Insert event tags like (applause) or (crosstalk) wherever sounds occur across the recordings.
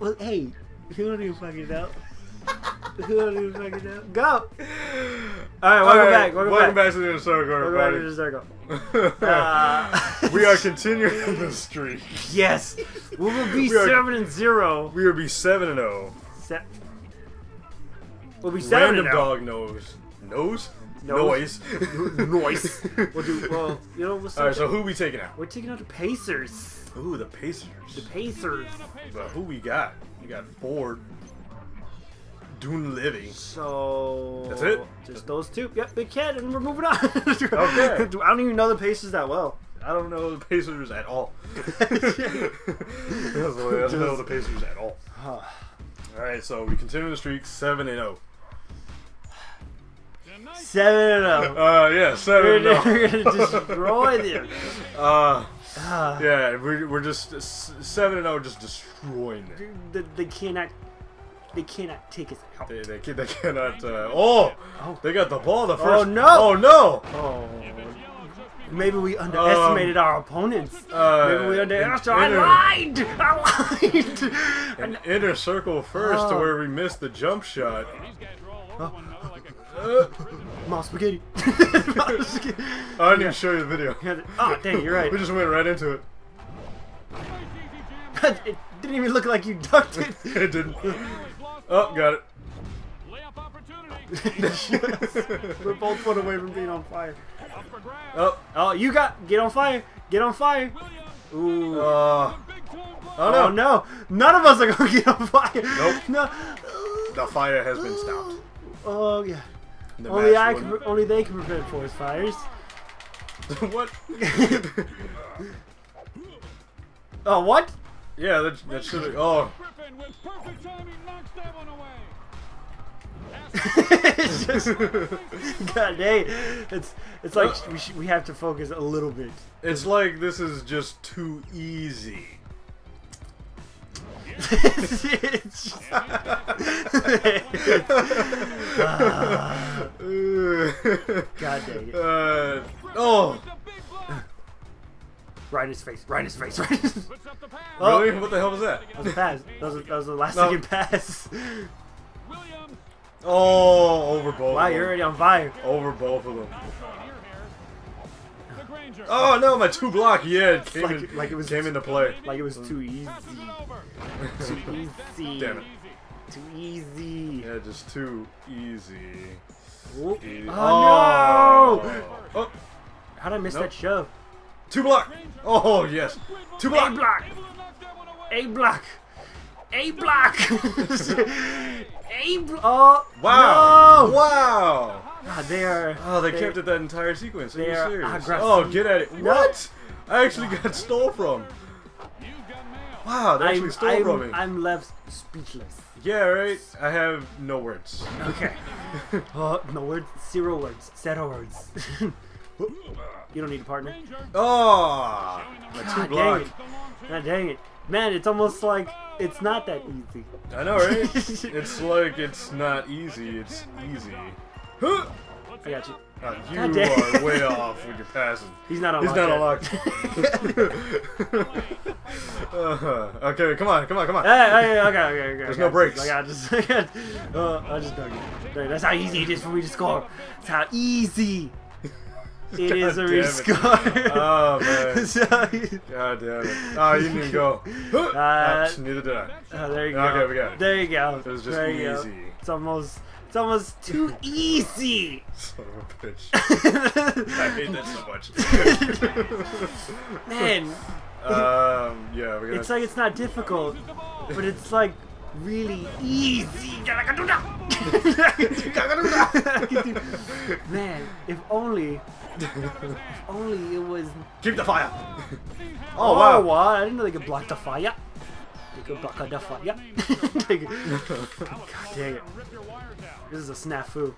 Well, hey, who don't even fucking know? who don't even fucking know? Go! Alright, welcome Alright, back. Welcome, welcome back. back to the circle, Welcome back to the everybody. circle. (laughs) Uh, (laughs) we are continuing (laughs) the streak. yes! We will be We are- 7 and 0. We will be seven and zero. Se- we'll be 7 Random and 0. dog knows nose Nose. Noise Noise. (laughs) We'll do, well, you know, what's All right, so who we taking out? We're taking out the Pacers. Ooh, the Pacers. The Pacers. But who we got? We got Ford. Dunleavy. So That's it? Just those two. Yep, big cat, and we're moving on. Okay. (laughs) I don't even know the Pacers that well. I don't know the Pacers at all. That's the way I don't know the Pacers at all. (sighs) All right, so we continue the streak, seven and zero. Seven and zero. Uh, yeah, seven We're and gonna, we're gonna destroy them. (laughs) Uh, Ah, yeah, we're, we're just seven and zero, just destroying them. they, they cannot. They cannot take us out. They, they, they cannot. Uh, oh, Oh. they got the ball. The first. Oh, no. Oh no! Oh. Maybe we underestimated our opponents. Uh, Maybe we underestimated. I lied. I lied. An inner circle first to Oh. where we missed the jump shot. Oh. (laughs) Uh, Mouse spaghetti. Spaghetti. (laughs) I didn't even show you the video. Oh, dang, you're right. We just went right into it. (laughs) it didn't even look like you ducked it. It didn't. Oh, got it. We're both one away from being on fire. Oh, Oh, you got get on fire. Get on fire. Ooh. uh, oh oh no. no, none of us are gonna get on fire. Nope. No. The fire has been stopped. Oh yeah. The Only I can. Only they can prevent forest fires. (laughs) what? (laughs) Oh what? yeah, that, that should have. Oh, Griffin with perfect timing knocks (laughs) that one away. it's just. God dang. It's. It's like uh, we should, we have to focus a little bit. it's like this is just too easy. It's God dang it. Uh, oh, The. Right in his face. Right in his face. Right in his face. Puts up the pass. Oh. really? What the hell was that? That was a pass. That was a, that was a last No. second pass. Oh, over both. Wow, of you're already on fire. over both of them. Oh no, my two block. Yeah, it came, Like in, it- like it was- came into play. Like it was too easy. Passes it over. Too easy. (laughs) Damn it. Too easy. Yeah, just too easy. Oh, Easy. oh no! Oh, How did I miss Nope. that shove? two block. Oh yes, two A block. block. Able to knock that one away. A block. A block. A block. (laughs) Oh Wow. no! Wow. God, they are. Oh, they they- kept it that entire sequence. Are you serious? aggressive. Oh, get at it. What? I actually got stole from. You've got mail. Wow, they actually I'm, stole from I'm, me. I'm left speechless. Yeah, right. I have no words. Okay. (laughs) Uh, no words. Zero words. Zero words. (laughs) you don't need a partner. Oh, God dang it. God dang it. Man, it's almost like it's not that easy. I know, right? (laughs) it's like it's not easy. It's easy. I got you. Uh, you God are way off with your passing. He's not (laughs) on He's not unlocked. (laughs) uh, okay, come on, come on, come on. Hey, hey, okay, okay, okay. There's I no breaks. (laughs) I got just, I got, uh, I just dug it. Dang, That's how easy it is for me to score. That's how easy it is for me to score. Oh man. So, God damn it. Oh, you didn't even go. Uh, Oops, neither did I. oh, there you go. Okay, we got it. There you go. It was just there easy. It's almost, it's almost too easy. Son of a bitch. (laughs) I hate that so much. Man, um, yeah, we're gonna. it's like it's not difficult, but it's like really easy. Man, if only, if only it was. Keep the fire. Oh, Oh, wow. wow! I didn't know they could block the fire. They could block the fire. They God dang it! Rip your wires out. This is a snafu.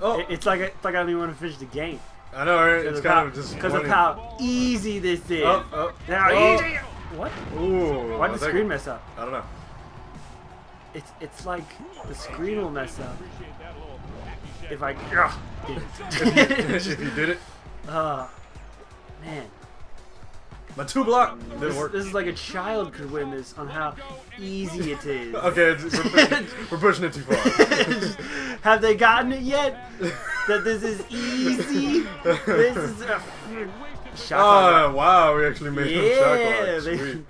Oh, It- It's like it's like I don't even want to finish the game I know, right? because It's of, kind how- of just because of how easy this is. Oh, oh, Now oh. easy. What? Ooh, Why I did the think- screen mess up? I don't know. It's it's like the screen will mess up Appreciate that little hacky shake. if I. Ugh, (laughs) did it. if you did it, (laughs) uh, man. My two block didn't This, work. this is like a child could win this on how easy it is. (laughs) Okay, it's, we're, pushing, we're pushing it too far. (laughs) Have they gotten it yet? That this is easy. This is a shot. Oh wow, we actually made him shot Yeah, clock. they- Sweet.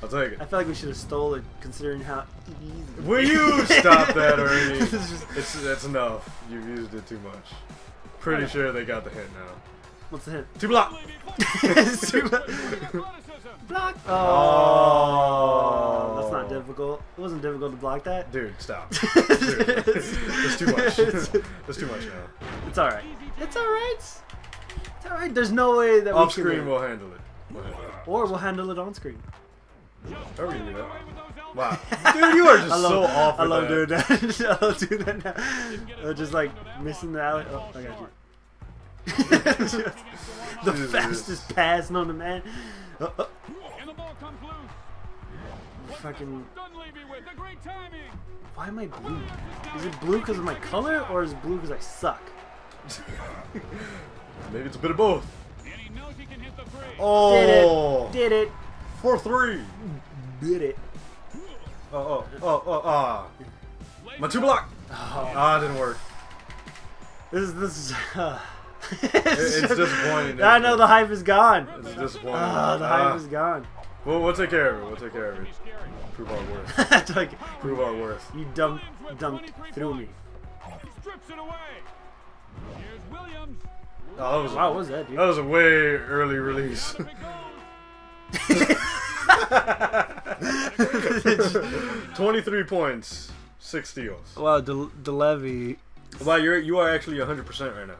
I'll take it. I feel like we should have stole it, considering how easy. Will you stop that (laughs) just- It's that's enough. You've used it too much. Pretty sure they got the hint now. What's the hint? Two block. Super- block. Oh, Oh. that's not difficult. It wasn't difficult to block that. Dude, stop. Dude, (laughs) That's too much. It's too much now. It's all right. It's all right. It's all right. There's no way that Off we can screen, win. we'll handle it. We'll handle it. or we'll handle it on screen. How are we gonna do that? Wow, dude, you are just (laughs) I love, so off. I love that. doing that. (laughs) I love doing that now. Uh, just like missing the alley. Oh, I got you. The fastest pass known to man. Uh, uh, And the ball comes loose. fucking. Dunleavy with the great timing. Why am I blue? Is it blue because of my color, or is it blue because I suck? (laughs) Maybe it's a bit of both. And he knows he can hit the three. Oh, Did it? four three. Did it? Oh, oh, oh, oh, ah. My two block. Oh, Ah, didn't work. this is this is. (laughs) Uh, it's (laughs) disappointing, I know the hype is gone. It's disappointing. Ah, the hype is gone. We'll, we'll take care of it. We'll take care of it. Prove our worth. (laughs) It's like Prove our worth. you dumped dumped through me. Strips it away. Here's Williams. Oh, that was Wow, what was that, dude? that was a way early release. Up it goes. (laughs) Twenty-three points, six steals. Wow, De, Dunleavy. Wow, you're you are actually hundred percent right now.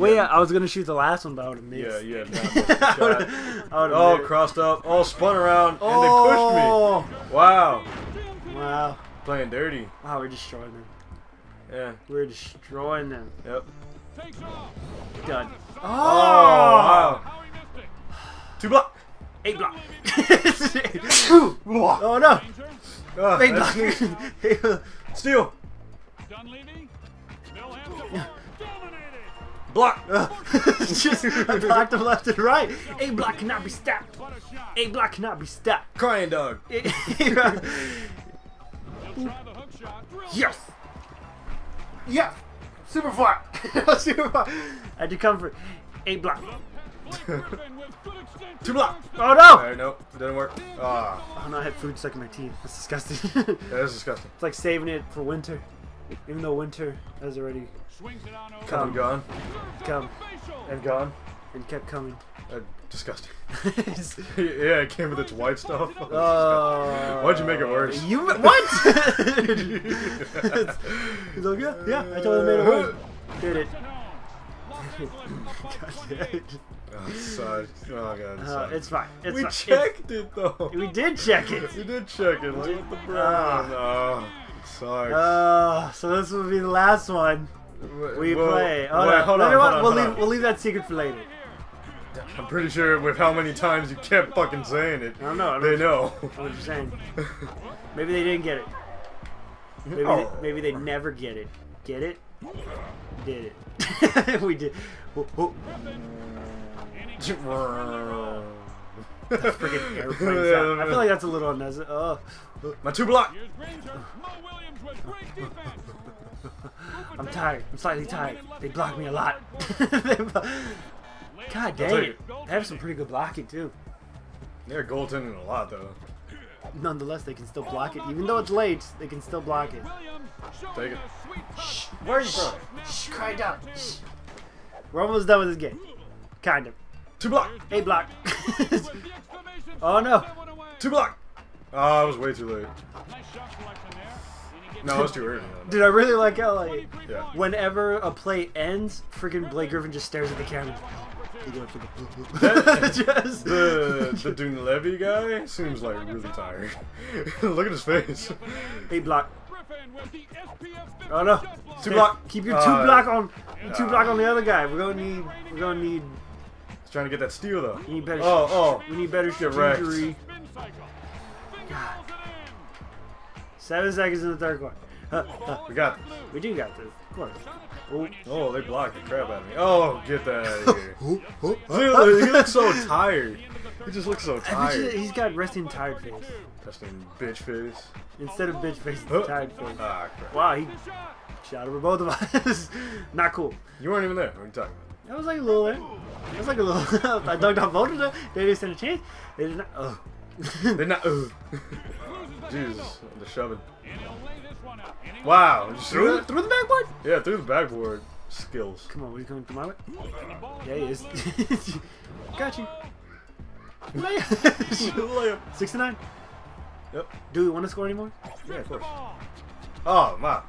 Well, yeah, I was gonna shoot the last one, but I would have missed. Yeah, yeah. (laughs) not I would've- I (laughs) Oh, missed. crossed up. Oh, spun around and Oh, they pushed me. Wow, Wow. playing dirty. Wow, we're destroying them. Yeah. We're destroying them. Yep. Takes. Done. Oh, wow. How he missed it. Two block. Eight block. (laughs) oh no! Ah, Eight that's- block. Steal. Dunleavy. Block. Just (laughs) I blocked them left and right. A block cannot be stopped. A block cannot be stopped. Crying dog. He'll try the hook shot. Yes. Yeah. Super far. (laughs) Super far. I had to come for a block. it. (laughs) Blake Griffin with good extension. Two block. Oh no! Alright, nope, didn't work. Ah, Oh no, I had food stuck in my teeth. That's disgusting. that is disgusting. it's like saving it for winter. Even though winter has already Swings it on over. Come and gone. come And gone. and kept coming. Uh, disgusting. (laughs) (laughs) yeah, it came with its white stuff. Oh. (laughs) Why'd you make it worse? You what? He's like, yeah, yeah. I told him I made it worse. Did it. It. Oh, it sucked. Oh god, it Uh, it's fine. It's we fine. checked it though. We did check it. We did check it. Look at the brown. Oh, it sucks. Uh, so this will be the last one we Well, play. Oh, wait, no. hold on, hold on, we'll hold leave. on. We'll leave that secret for later. (laughs) I'm pretty sure with how many times you kept fucking saying it, I don't know. I don't they know what you're saying. (laughs) Maybe they didn't get it. Maybe, Oh. they, maybe they never get it. Get it? Did it? (laughs) we did. Freaking (laughs) airplane sound. I feel like that's a little unnecessary. Oh, My two block. Here's Granger. Mo Williams with great (laughs) defense. I'm tired. I'm slightly tired. They block me a lot. (laughs) They blo- God dang it. it. They have some pretty good blocking too. They're goaltending a lot though. Nonetheless, they can still block it. Even though it's late, they can still block it. Williams showing Take it. a sweet touch. Where are you from? Shh, quiet down. Shh. We're almost done with this game. Kind of. Two block. A block. With the exclamation Oh, no. That one away. Two block. Oh, I was way too late. Nice shot selection there. And he gets No, it was too early. Dude, I really like how like Yeah. whenever a play ends, freaking Blake Griffin just stares at the camera. That- (laughs) just The the Dunleavy guy seems like really tired. (laughs) Look at his face. A block. Griffin with the SPF 50 Oh no. Two block. Keep your two Uh, block on two block on the other guy. We're gonna need we're gonna need He's trying to get that steal though. we need better Oh, oh. we need better Get wrecked. strategy. Spin cycle. Finger God. Seven seconds in the third quarter. Huh, (laughs) huh. We got this. We do got this, of course. Oh, Oh, they blocked the crap out of me. Oh, get that out of here. (laughs) Dude, he looks so tired. in. Into the He just looks so I bet tired. he's got resting tired face. Resting bitch face. Instead of bitch face, Huh. it's tired face. Ah, crap. Wow, he shot over both of us. (laughs) Not cool. You weren't even there. What are you talking about? That was like a little there. That was like a little. I dunked on both of them. They didn't stand a chance. They did not. Oh. (laughs) They're not. Ugh. (laughs) Jesus, the shoving. And he'll lay this one up. And he Wow, just through, it? through the backboard. Yeah, through the backboard. Skills. Come on, are you coming to my way? and the ball Yeah, he is. (laughs) Got you. Lay- Layup. Six to nine. Yep. Do we want to score anymore? Yeah, of course. Oh, my. Uh,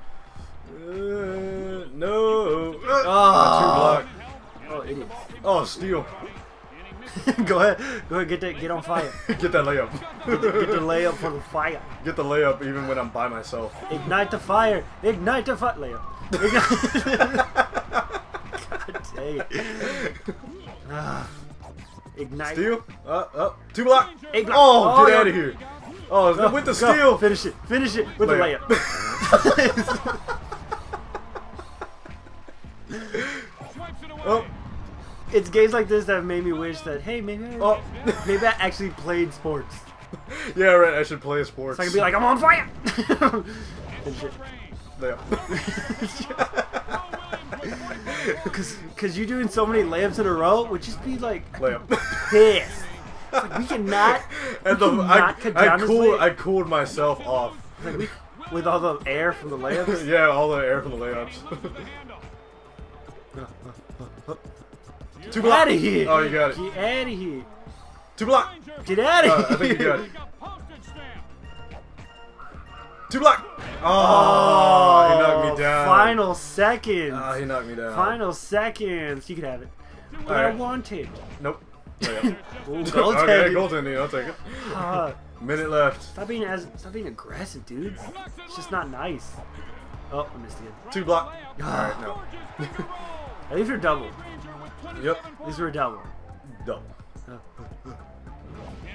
no. Uh, Oh. Two block. Oh, idiot. Oh, steal. (laughs) go ahead. Go ahead. Get that. Get on fire. (laughs) Get that layup. Get the layup for the fire. Get the layup even when I'm by myself. Ignite the fire. Ignite the fire. Layup. (laughs) God dang it. Ah. Ignite. Steal. Uh, uh, two block. Eight block. Oh, Oh, get yeah. out of here. Oh, Go, with the go. steal. Finish it. Finish it with Layup. the layup. Swipes it away. Oh, it's games like this that have made me wish that hey maybe I, oh. (laughs) maybe I actually played sports. (laughs) yeah, right. I should play sports. So I can be like I'm on fire. (laughs) Finish it. Cause, cause you doing so many layups in a row would just be like I'd be Layup. pissed. Like we cannot, And we the, I, cannot cut I, cooled. I cooled myself off. Like we, with all the air from the layups. yeah, all the air from the layups. Two block. Out of here! Oh, you got it. Get out of here! Two block. Get out of Uh, here! I think you got it. Got postage stamp. Two block. Oh, he knocked me down. Final seconds. Ah, he knocked me down. Final seconds. You can have it. But I wanted. Nope. (laughs) Layup. Ooh, (laughs) goal okay, goaltending. I'll take it. Ah, Minute left. stop being as stop being aggressive, dude. It's just not nice. Oh, I missed again. Two block. Ah. Alright, no. (laughs) At least we're double. Yep. these least we're double. Double. And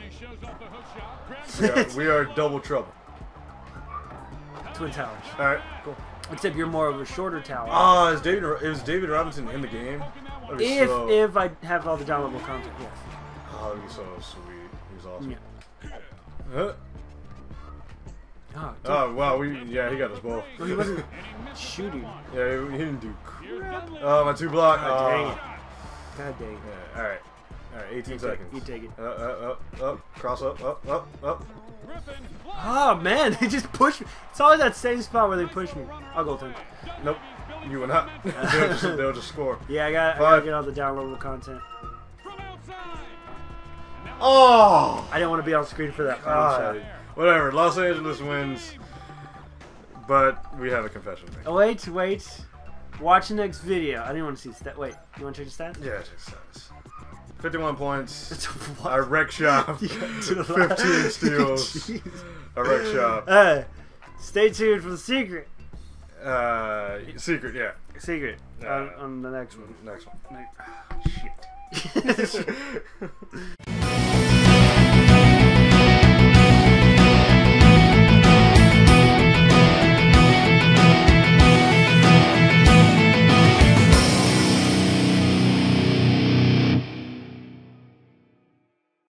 he shows off the hook shot. Grabs We are, we are double trouble. Twin towers. Alright, cool. Except you're more of a shorter tower. Ah, is David is David Robinson in the game? If so, if I have all the downloadable content, yes. Oh, that'd be so sweet. He's awesome. Yeah. Huh? Oh. Oh wow, we yeah he got us both. Well, he wasn't shooting. Yeah, he, he didn't do crap. Oh, my two block. God dang Oh. It. God dang. Yeah, all right, all right, 18 You seconds. take it. Uh, uh, up, up, cross up, up, up, up. Oh man, (laughs) they just push me. It's always that same spot where they push me. I'll go through. Nope, you will not. they'll, just, they'll just score. Yeah, I got I gotta get all the downloadable content. Oh, I didn't want to be on screen for that final Whatever. Los Angeles wins, but we have a confession. to. Oh wait, wait. Watch the next video. I didn't want to see stat. Wait, you want to check the stats? Yeah, makes sense. 51 points. (laughs) A wreck shop. (laughs) To the 15 (laughs) steals. A wreck shop. Uh, stay tuned for the secret. Uh, secret, yeah. Secret Uh, on, on the next one. Next one. Like, ah, shit.